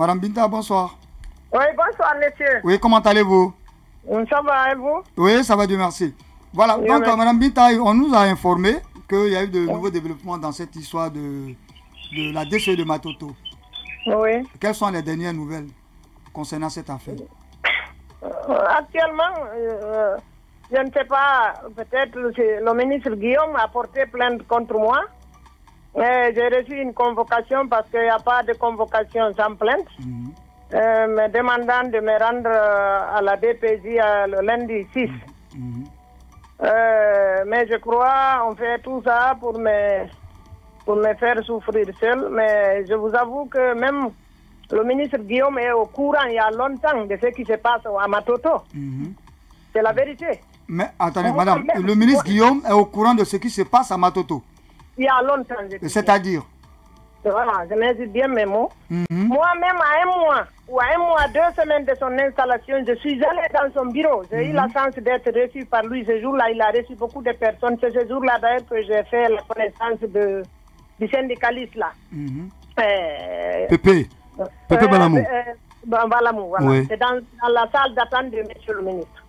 Madame Binta, bonsoir. Oui, bonsoir, monsieur. Oui, comment allez-vous? Ça va, et vous? Oui, ça va, Dieu merci. Voilà, donc, Madame Binta, on nous a informé qu'il y a eu de nouveaux développements dans cette histoire de, de la déchet de Matoto. Oui. Quelles sont les dernières nouvelles concernant cette affaire? Euh, Actuellement, euh, je ne sais pas, peut-être le ministre Guillaume a porté plainte contre moi. J'ai reçu une convocation parce qu'il n'y a pas de convocation sans plainte. Mhm. Euh, me demandant de me rendre euh, à la DPJ euh, le lundi 6. Mhm. mais je crois on fait tout ça pour me, pour me faire souffrir seul. Mais je vous avoue que même le ministre Guillaume est au courant il y a longtemps de ce qui se passe à Matoto. Mhm. C'est la vérité. Mais attendez, madame, le ministre Guillaume est au courant de ce qui se passe à Matoto il y a longtemps. C'est-à-dire Voilà, je me dis bien mes mots. Mhm. Moi-même, à un mois ou à un mois, deux semaines de son installation, je suis allé dans son bureau. J'ai eu la mhm. chance d'être reçu par lui ce jour-là. Il a reçu beaucoup de personnes. C'est ce jour-là d'ailleurs que j'ai fait la connaissance de, du syndicaliste là. Mhm. Euh, Pépé. Pépé euh, Balamou. Euh, Balamou, voilà. C'est dans, dans la salle d'attente de monsieur le ministre.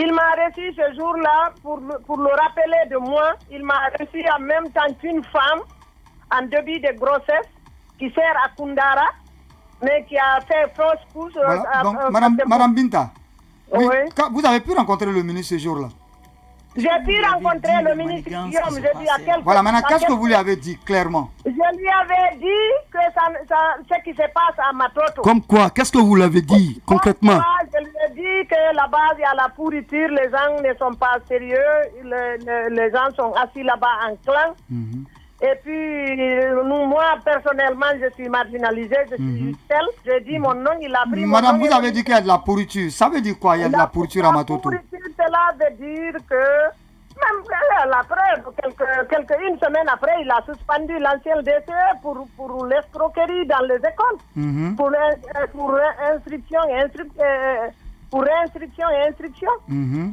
Il m'a reçu ce jour-là pour, pour le rappeler de moi. Il m'a reçu en même temps qu'une femme en début de grossesse qui sert à Kundara, mais qui a fait fausse couche. Euh, Madame, Binta, vous avez pu rencontrer le ministre ce jour-là? J'ai pu rencontrer le ministre Guillaume, je dis à quel Voilà, maintenant, qu'est-ce que vous lui avez dit clairement? Je lui avais dit que ça, ce qui se passe à Matoto. Comme quoi Qu'est-ce que vous l'avez dit concrètement? Je lui ai dit que là-bas, il y a la pourriture, les gens ne sont pas sérieux, les gens sont assis là-bas en clan. Mhm. Et puis, moi, personnellement, je suis marginalisée, je suis mhm. seule. J'ai dit mon nom, il a pris Madame, mon nom. vous avez dit qu'il y a de la pourriture. Ça veut dire quoi, il y a de la pourriture à Matoto? La pourriture, cela veut dire que, même après, quelques, quelques, une semaine après, il a suspendu l'ancien DCE pour, pour l'escroquerie dans les écoles, mhm. pour, euh, pour inscription et euh, pour instruction et instruction. Mhm.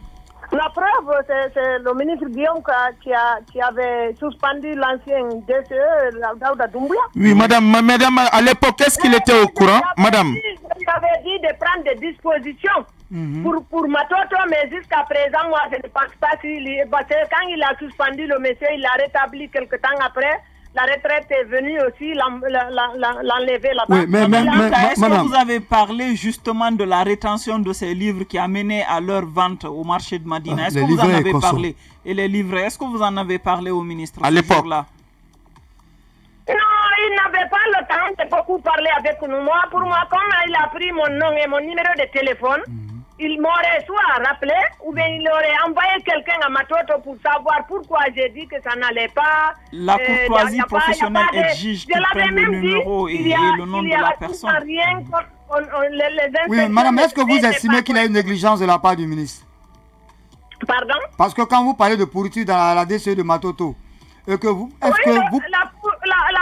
La preuve, c'est le ministre Guillaume qui, a, qui avait suspendu l'ancien DCE, Daouda Doumbouya. Oui, madame, madame à l'époque, est-ce qu'il était au courant Madame? Il avait dit de prendre des dispositions mhm. pour, pour Matoto, mais jusqu'à présent, moi, je ne pense pas qu'il... Parce que quand il a suspendu le monsieur, il l'a rétabli quelque temps après la retraite est venue aussi l'enlever là-bas. Oui, mais, mais, est-ce que vous avez parlé justement de la rétention de ces livres qui a mené à leur vente au marché de Madina? Ah, Est-ce que vous en avez parlé? Et les livres, est-ce que vous en avez parlé au ministre À l'époque. là Non, il n'avait pas le temps de beaucoup parler avec nous. Moi, pour moi, comme il a pris mon nom et mon numéro de téléphone, mm il m'aurait soit rappelé ou bien il aurait envoyé quelqu'un à Matoto pour savoir pourquoi j'ai dit que ça n'allait pas. La euh, courtoisie professionnelle exige qu'il prenne le numéro et, le nom de la personne. Rien oui, madame, est-ce que vous estimez qu'il y a une négligence de la part du ministre? Pardon? Parce que quand vous parlez de pourriture dans la DCE de Matoto, et que vous, est-ce que vous... La,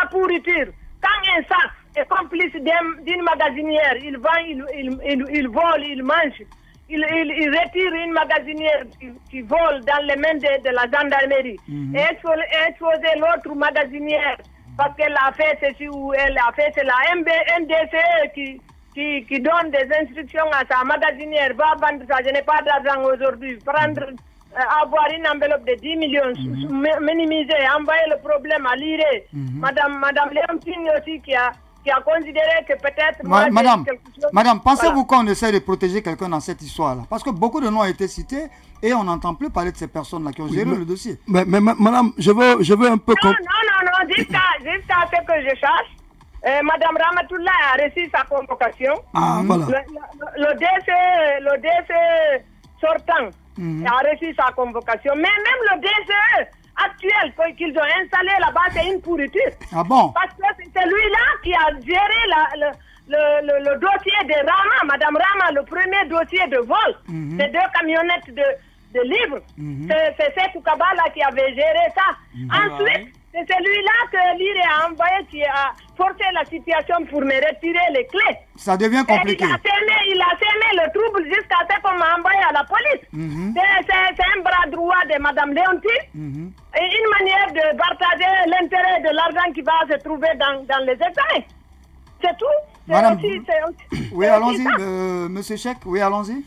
la, pourriture, quand un sac est complice d'une magasinière, il vend, il, il, il, il vole, il mange, il, retire une magasinière qui, vole dans les mains de, la gendarmerie mhm. et exposer l'autre magasinière parce qu'elle a fait ceci ou elle a fait cela. MB, NDCE qui, qui, qui, donne des instructions à sa magasinière, va vendre ça, je n'ai pas d'argent aujourd'hui, prendre, euh, avoir une enveloppe de 10 millions, mhm. minimiser, envoyer le problème à l'IRE. Mhm. Madame, Madame Léontine aussi qui a qui a considéré que peut-être... madame, madame pensez-vous qu'on essaie de protéger quelqu'un dans cette histoire-là? Parce que beaucoup de noms ont été cités et on n'entend plus parler de ces personnes-là qui ont géré le dossier. Mais, mais, madame, je veux, je veux un peu... Non, non, non, non, juste à, ce que je cherche. Euh, madame Ramatoullah a reçu sa convocation. Ah, voilà. Le, DC, le DC sortant mhm. a reçu sa convocation. Mais même le DC actuel qu'ils ont installé là-bas, c'est une pourriture. Ah bon? Parce que c'est lui-là qui a géré la, le, le, dossier de Rama, Madame Rama, le premier dossier de vol, mm ces deux camionnettes de, de livres. Mhm. C'est C'est Koukaba qui avait géré ça. Mhm. Ensuite, c'est celui-là que l'IRE a envoyé qui a forcé la situation pour me retirer les clés. Ça devient compliqué. il a semé, il a semé le trouble jusqu'à ce qu'on m'a envoyé à la police. Mhm. C'est un bras droit de Mme Léontine. Mhm. Et une manière de partager l'intérêt de l'argent qui va se trouver dans, dans les États. C'est tout. Madame, oui, allons-y, euh, Monsieur Chek, oui, allons-y.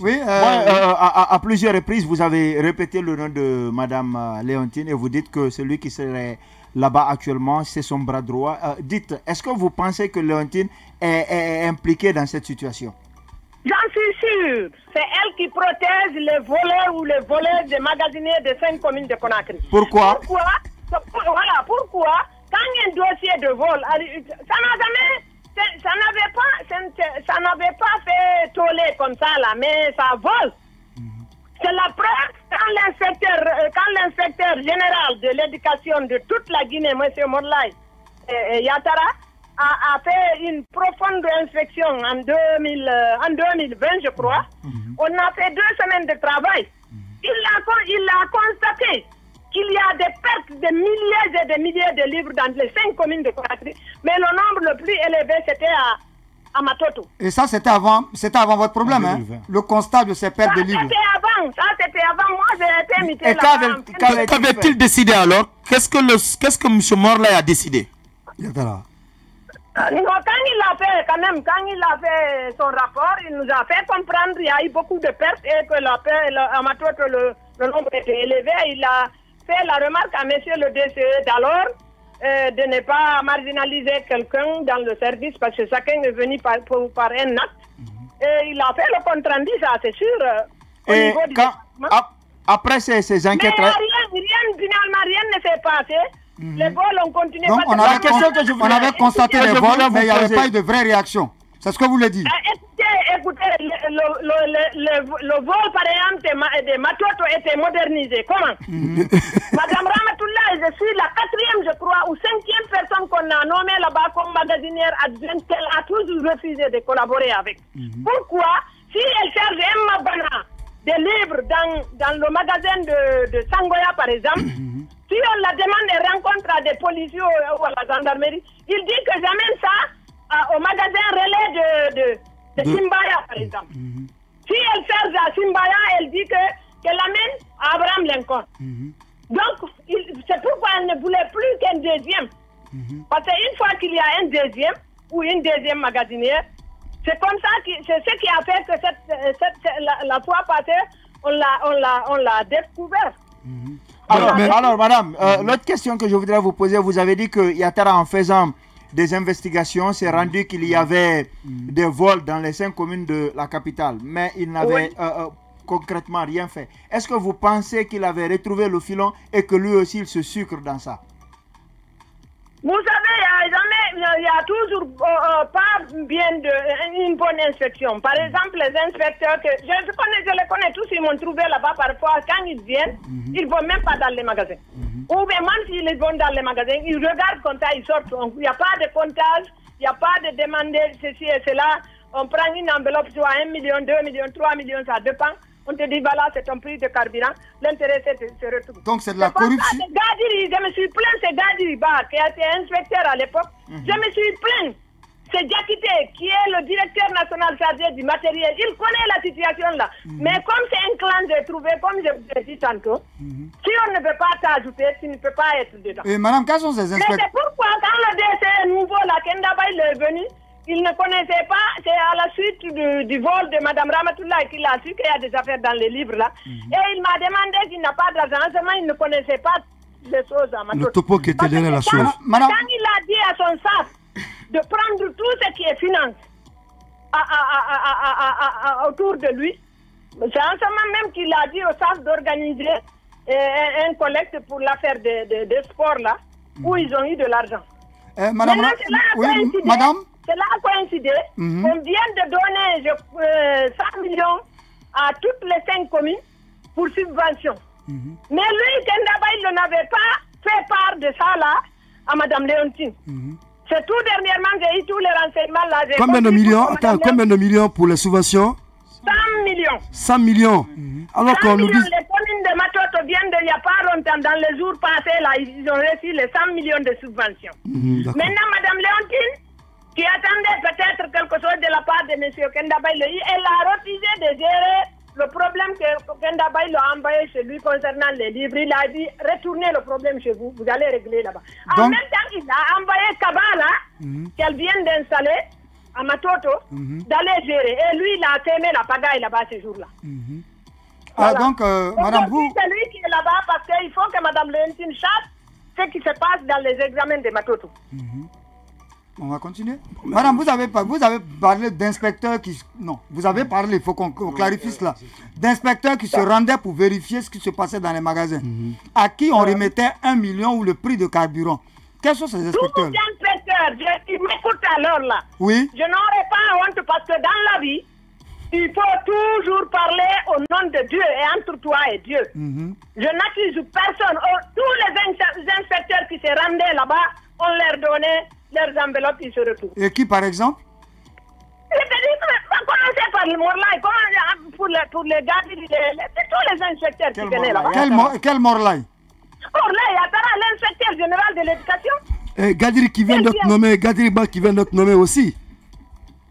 Oui, euh, euh, à, plusieurs reprises, vous avez répété le nom de Madame Léontine et vous dites que celui qui serait là-bas actuellement, c'est son bras droit. dites, est-ce que vous pensez que Léontine est, impliquée dans cette situation? Suis sûr. C'est elle qui protège les voleurs ou les voleurs des magasiniers de cinq communes de Conakry. Pourquoi? Pourquoi? Voilà, pourquoi? Quand il y a un dossier de vol, ça n'a jamais ça n'avait pas, ça n'avait pas fait toller comme ça là, mais ça vole. C'est la preuve quand l'inspecteur, euh, quand l'inspecteur général de l'éducation de toute la Guinée, M. Morlai Yatara, a, fait une profonde inspection en, 2000, euh, en 2020, je crois. Mhm. On a fait deux semaines de travail. Il a, il a constaté qu'il y a des pertes de milliers et de milliers de livres dans les cinq communes de Conakry, mais le nombre le plus élevé, c'était à, à Matoto. Et ça, c'était avant, c'était avant votre problème, hein? le constat de ces pertes de livres. C'était avant, ça c'était avant, moi j'ai été invité là. Qu'avait-il décidé alors? Qu'est-ce que, le, qu'est-ce que M. Morley a décidé? Ah, quand il a fait, quand même, quand il a fait son rapport, il nous a fait comprendre qu'il y a eu beaucoup de pertes et que la, le, le nombre était élevé. Il a fait la remarque à monsieur le DCE d'alors euh, de ne pas marginaliser quelqu'un dans le service parce que chacun est venu par, par un acte. Mhm. Et il a fait le compte rendu, ça c'est sûr. Euh, Et quand, après ces, ces enquêtes... Mais rien, rien, finalement, rien ne s'est passé. Mhm. Les vols ont continué. Donc, on, avait, on avait constaté les vols, mais il n'y avait pas eu de vraie réaction. C'est ce que vous voulez dire. Euh, écoutez, le, vol, par exemple, de, Matoto était modernisé. Comment mhm. Madame Ramatullah, je suis la quatrième, je crois, ou cinquième personne qu'on a nommée là-bas comme magasinière adjointe. Elle a toujours refusé de collaborer avec. Mhm. Pourquoi Si elle charge un mabana des livres dans, dans le magasin de, de Sangoya, par exemple. Si on la demande et rencontre à des policiers ou à la gendarmerie, il dit que j'amène ça au magasin relais de, de, de, Simbaya, par exemple. Mhm. Si elle sert à Simbaya, elle dit que qu'elle amène à Abraham Lincoln. Mhm. Donc, c'est pourquoi elle ne voulait plus qu'un deuxième. Mhm. Parce qu'une fois qu'il y a un deuxième ou une deuxième magasinière, c'est comme ça, c'est ce qui a fait que cette, cette, la, fois passée, on l'a, découvert. Alors, alors, madame, euh, l'autre question que je voudrais vous poser, vous avez dit que Yatara, en faisant des investigations, c'est rendu qu'il y avait des vols dans les cinq communes de la capitale, mais il n'avait euh, euh, concrètement rien fait. Est-ce que vous pensez qu'il avait retrouvé le filon et que lui aussi il se sucre dans ça? Vous savez, il y a, toujours euh, pas bien de, une bonne inspection. Par exemple, les inspecteurs que je, connais, je les connais tous, ils m'ont trouvé là-bas parfois. Quand ils viennent, mhm. ils ne vont même pas dans les magasins. Mhm. Ou bien même s'ils vont dans les magasins, ils regardent comme ça, ils sortent. Il n'y a pas de comptage, il n'y a pas de demander ceci et cela. On prend une enveloppe soit 1 million, 2 millions, 3 millions, ça dépend. On te dit, voilà, c'est ton prix de carburant. L'intérêt, c'est de se retrouver. Donc, c'est de la corruption. je me suis plaint, c'est Gadiri Bar, qui été inspecteur à l'époque. Mhm. Je me suis plaint. C'est Diakité, qui est le directeur national chargé du matériel. Il connaît la situation là. Mhm. Mais comme c'est un clan de trouver, comme je vous ai dit tantôt, mhm. si on ne peut pas t'ajouter, tu ne peux pas être dedans. Et madame, quels sont ces inspecteurs Mais c'est pourquoi, quand le DC nouveau, là, Kenda est venu, il ne connaissait pas, c'est à la suite du, vol de Mme Ramatullah qu'il a su qu'il y a des affaires dans les livres là. Mhm. Et il m'a demandé qu'il n'a pas d'argent, seulement il ne connaissait pas les choses à Le topo qui était derrière la chose. Quand, quand il a dit à son staff de prendre tout ce qui est finance autour de lui, c'est en ce moment même qu'il a dit au staff d'organiser euh, un, collecte pour l'affaire des de, sports là, où ils ont eu de l'argent. Euh, madame, oui, madame cela a coïncidé. Mhm. On vient de donner je, 100 euh, millions à toutes les cinq communes pour subvention. Mhm. Mais lui, Kendaba, il n'avait pas fait part de ça là à Mme Léontine. Mhm. C'est tout dernièrement, j'ai eu tous les renseignements là. Combien de millions Attends, combien de millions pour les subventions? 100 millions. 100 millions. Alors qu'on nous dit... Les communes de Matoto viennent de il n'y a pas longtemps, dans les jours passés, là, ils ont reçu les 100 millions de subventions. Maintenant, Mme Léontine, qui attendait peut-être quelque chose de la part de M. Kenda Elle a refusé de gérer le problème que Kenda a envoyé chez lui concernant les livres. Il a dit retournez le problème chez vous, vous allez régler là-bas. En même temps, il a envoyé Kabala, qu'elle vient d'installer, à Matoto d'aller gérer. Et lui, il a aimé la pagaille là-bas ce jour-là. Ah, donc, euh, Madame. C'est lui qui est là-bas parce qu'il faut que Madame Léontine chasse ce qui se passe dans les examens de Matoto. On va continuer. Madame, vous avez, vous avez parlé d'inspecteurs qui... Non, vous avez parlé, il faut qu'on clarifie cela. D'inspecteurs qui se rendaient pour vérifier ce qui se passait dans les magasins. À qui on remettait un million ou le prix de carburant? Quels sont ces inspecteurs? inspecteurs, je m'écoute alors là. Oui. Je n'aurais pas honte parce que dans la vie, il faut toujours parler au nom de Dieu et entre toi et Dieu. Mhm. Je n'accuse personne. Tous les inspecteurs qui se rendaient là-bas, on leur donnait leurs enveloppes, ils se retrouvent. Et qui par exemple? Commencer par le Morlaï, pour les, pour les gars, les, tous les inspecteurs qui venaient là-bas. Quel, quel Morlaï Morlaï, l'inspecteur général de l'éducation. Gadiri qui vient d'être nommé, Gadiri Ba qui vient d'être nommé aussi.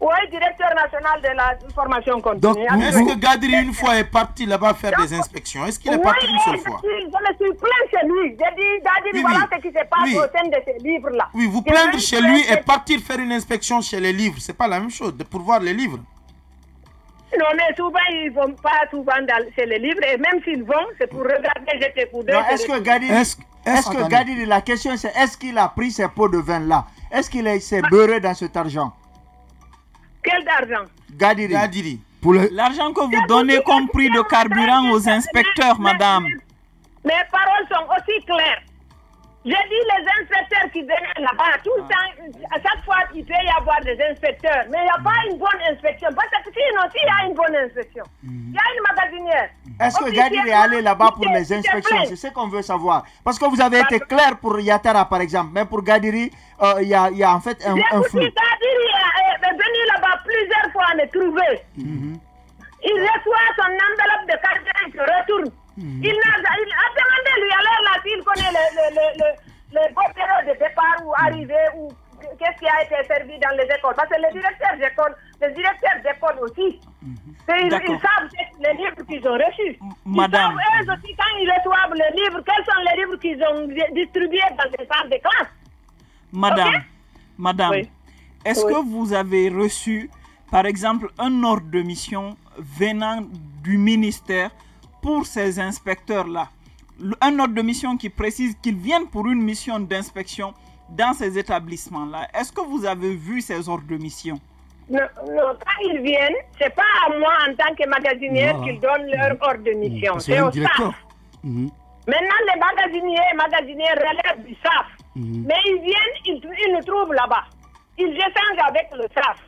Oui, directeur national de la formation continue. Est-ce que Gadri, une fois, est parti là-bas faire des inspections Est-ce qu'il est parti une seule fois? Je me suis plaint chez lui. J'ai dit, Gadri, voilà ce qui se passe au sein de ces livres-là. Oui, vous plaindre chez lui et partir faire une inspection chez les livres, c'est pas la même chose, de pour voir les livres. Non, mais souvent, ils ne vont pas souvent dans, chez les livres. Et même s'ils vont, c'est pour regarder, jeter d'œil. Est-ce que Gadri, est-ce, est que la question c'est est-ce qu'il a pris ces pots de vin là Est-ce qu'il s'est beurré dans cet argent? Gadiri. Gadiri. L'argent que vous donnez comme prix de carburant aux inspecteurs, madame. Mes paroles sont aussi claires. J'ai dit les inspecteurs qui venaient là-bas, tout le temps, à chaque fois, il peut y avoir des inspecteurs, mais il n'y a pas une bonne inspection. Parce que sinon, s'il y a une bonne inspection, il y a une magasinière. Est-ce que Gadiri est allé là-bas pour les inspections? C'est ce qu'on veut savoir. Parce que vous avez été clair pour Yatara, par exemple, mais pour Gadiri, euh, il y, a, y, a, en fait un, un flou. Gadiri est venu là-bas plusieurs fois me trouver. Mhm. Il reçoit son enveloppe de carburant et se retourne. Il, a, il, a, demandé lui alors là s'il connaît le, le, le, le, le de départ ou arrivé ou qu'est-ce qui a été servi dans les écoles. Parce que les directeurs d'école, les directeurs d'école aussi, ils, savent les livres qu'ils ont reçus. Madame. Ils savent eux aussi quand ils reçoivent les livres, quels sont les livres qu'ils ont distribués dans les salles de classe. Madame, Madame, est-ce que vous avez reçu, par exemple, un ordre de mission venant du ministère pour ces inspecteurs-là. Un ordre de mission qui précise qu'ils viennent pour une mission d'inspection dans ces établissements-là. Est-ce que vous avez vu ces ordres de mission? Non, quand ils viennent, ce n'est pas à moi en tant que magasinière qu'ils donnent leur mmh. ordre de mission. C'est au staff. Mmh. Maintenant, les magasiniers et magasinières relèvent du SAF. Mmh. Mais ils viennent, ils, ils nous trouvent là-bas. Ils échangent avec le SAF.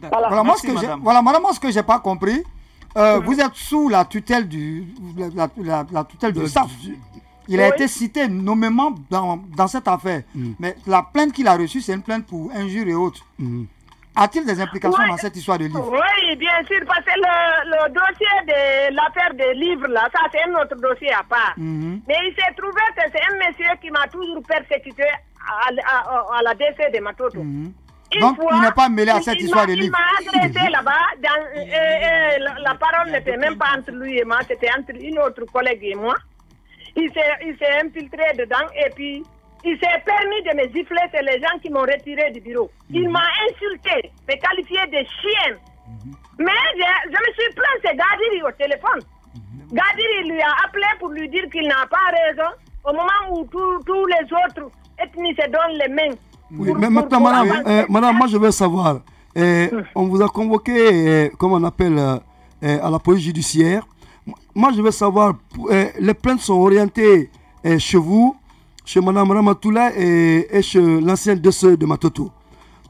Voilà. Voilà, moi, ce que voilà, moi, ce que j'ai pas compris, euh, vous êtes sous la tutelle du, la, la, tutelle de SAF. Il a été cité nommément dans, dans cette affaire. Mm. Mais la plainte qu'il a reçue, c'est une plainte pour injures et autres. Mm. A-t-il des implications dans cette histoire de livre? Oui, bien sûr, parce que le, dossier de l'affaire des livres, là, ça c'est un autre dossier à part. Mm-hmm. Mais il s'est trouvé que c'est un monsieur qui m'a toujours persécuté à, la DC de Matoto. Donc, il n'est pas mêlé à cette histoire de livre. Il m'a adressé là-bas. la parole n'était même pas entre lui et moi, c'était entre une autre collègue et moi. Il s'est infiltré dedans et puis il s'est permis de me gifler. C'est les gens qui m'ont retiré du bureau. Il m'a insulté, me qualifié de chien. Mais je, me suis plaint, c'est Gadiri au téléphone. Gadiri lui a appelé pour lui dire qu'il n'a pas raison au moment où tous les autres ethnies se donnent les mains. Oui, mais maintenant, madame, euh, madame, moi je veux savoir, euh, on vous a convoqué, euh, comme on appelle, à la police judiciaire. Moi je veux savoir, les plaintes sont orientées chez vous, chez madame Ramatoula et, chez l'ancien décès de Matoto.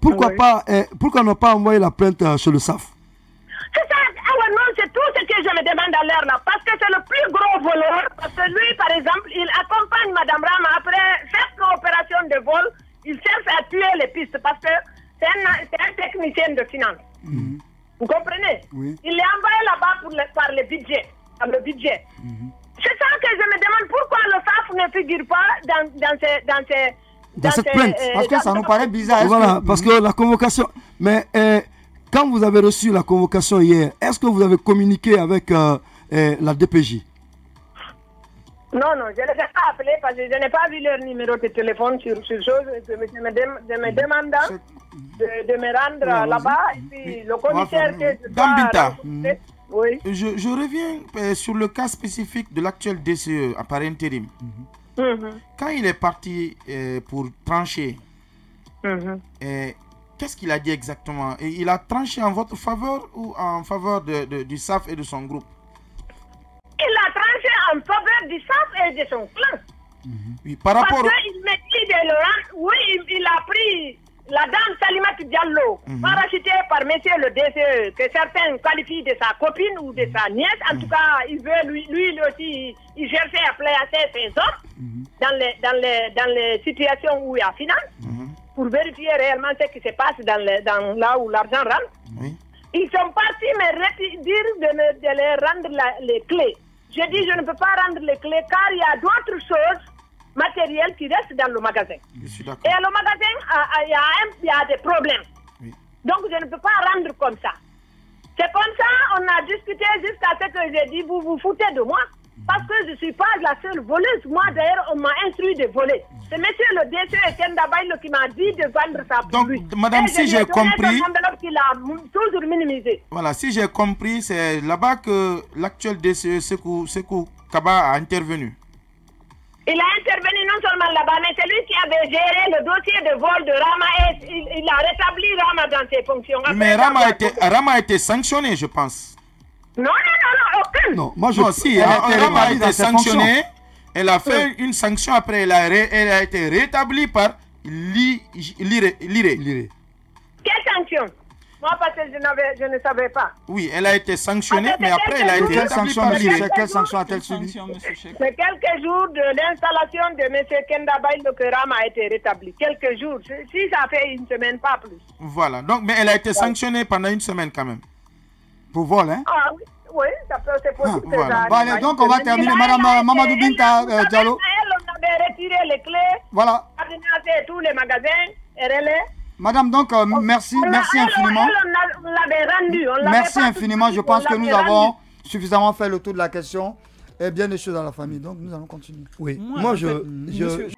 Pourquoi pas, pourquoi n'a pas envoyé la plainte chez le SAF? C'est ça, ah non, c'est tout ce que je me demande à l'heure là, parce que c'est le plus gros voleur, parce que lui, par exemple, il accompagne madame Rama après chaque opération de vol, il cherche à tuer les pistes parce que c'est un, technicien de finance. Mhm. Vous comprenez? Oui. Il est envoyé là-bas pour le, par le budget. Par le budget. Mhm. C'est ça que je me demande pourquoi le SAF ne figure pas dans, dans, ces, dans, ces, dans, cette plainte. Euh, parce que ça nous paraît bizarre. Voilà, parce que la convocation. Mais euh, quand vous avez reçu la convocation hier, est-ce que vous avez communiqué avec euh, la DPJ Non, non, je ne les ai pas appelés parce que je n'ai pas vu leur numéro de téléphone sur, sur chose. Je me, je me, je me demandant de, de me rendre là-bas. Le commissaire que je dois rencontrer- Oui. Je, je reviens euh, sur le cas spécifique de l'actuel DCE à par intérim. Mhm, Quand il est parti euh, pour trancher, mhm. euh, qu'est-ce qu'il a dit exactement? Et Il a tranché en votre faveur ou en faveur de, de- du SAF et de son groupe? Il a tranché en faveur du SAF et de son clan. Oui, par Parce rapport. qu'il me dit de le rendre. Oui, il, il a pris la dame Salimat Diallo, parachutée par monsieur le DCE, que certains qualifient de sa copine ou de sa nièce. En tout cas, il veut, lui, lui aussi, il cherchait à placer ses hommes dans, les, dans, les, dans les situations où il y a finance, pour vérifier réellement ce qui se passe dans, les, dans là où l'argent rentre. Ils sont partis me dire de, me, de leur rendre la- les clés. Je dis, je ne peux pas rendre les clés car il y a d'autres choses matérielles qui restent dans le magasin. Je suis d'accord. Et le magasin, il y, a il y a des problèmes. Oui. Donc, je ne peux pas rendre comme ça. C'est comme ça, on a discuté jusqu'à ce que j'ai dit, vous vous foutez de moi. Parce que je ne suis pas la seule voleuse. Moi, d'ailleurs, on m'a instruit de voler. C'est monsieur le DCE Etienne qui m'a dit de vendre pour Donc, madame, Et si j'ai compris- qu'il a toujours minimisé. Voilà, si j'ai compris, c'est là-bas que l'actuel DCE, Sekou, Sekou Kaba, a intervenu. Il a intervenu non seulement là-bas, mais c'est lui qui avait géré le dossier de vol de Rama et il, il a rétabli Rama dans ses fonctions. Après Mais Rama a, été, Rama a été sanctionné, je pense. Non, non, non, moi je. Non, si, Elle a Rama été a rétablie dans été ses sanctionné. fonctions. Elle a fait une sanction après, elle a, ré- elle a été rétablie par Li- Liré. Liré. Liré. Quelle sanction? Moi, parce que je, n'avais- je ne savais pas. Oui, elle a été sanctionnée, Ah, mais après, elle a été rétablie sanction, par. C'est quelle sanction a-t-elle subi? C'est quelques jours de l'installation de M. Kenda Bailo que Rama a été rétabli. Quelques jours. Si- Si ça fait une semaine, pas plus. Voilà, donc, mais elle a été sanctionnée pendant une semaine quand même. Pour vol, hein Ah oui, oui, ça peut c'est possible. que voilà. ça Bon, allez, donc, on va terminer. Madame, Mamadou elle Binta, euh, Diallo. Elle, on avait retiré les clés, Voilà. tous les magasins, RLA. Madame, donc, euh, merci, On merci elle, infiniment. elle, on l'avait rendu. on Merci infiniment. Je pense que nous avons rendu. suffisamment fait le tour de la question et bien des choses dans la famille. Donc, nous allons continuer. Oui, Moi, moi, je, fait, je, monsieur-